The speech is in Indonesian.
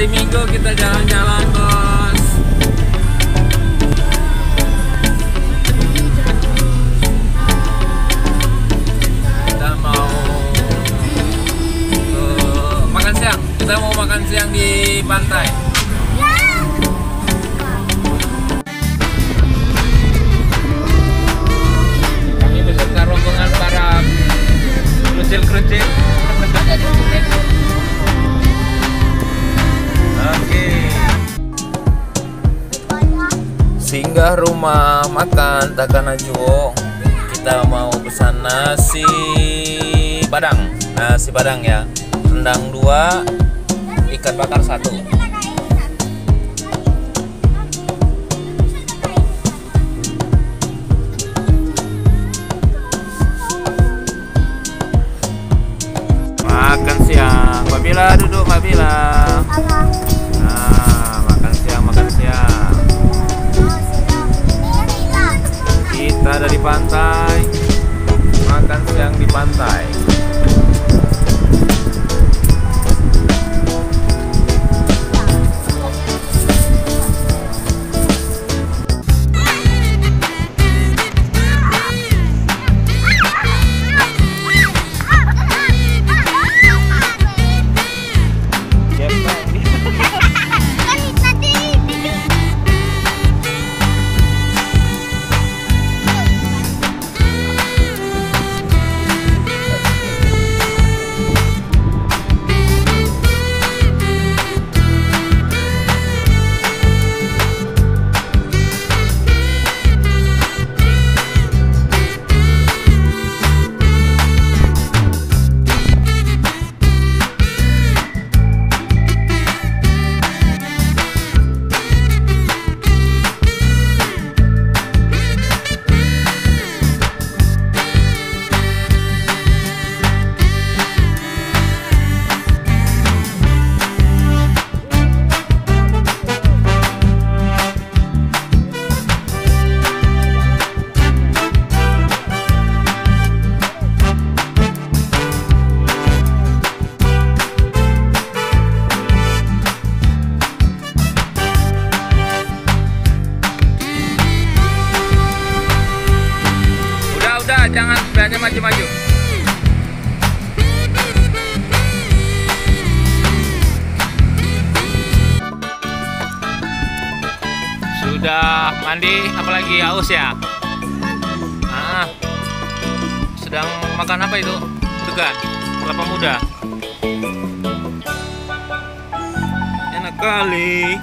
Hari Minggu kita jalan-jalan bos. Kita mau eh, makan siang. Kita mau makan siang di pantai. Singgah rumah makan Takana Juwo. Kita mau pesan nasi padang. Nasi padang ya. Rendang dua, ikan bakar satu. Makan siang. Mbak Bila duduk Mbak Kita dari pantai. Makan siang di pantai. Jangan belanja maju-maju. Sudah mandi, apalagi haus ya? Ah, sedang makan apa itu? Degan, kelapa muda. Enak kali.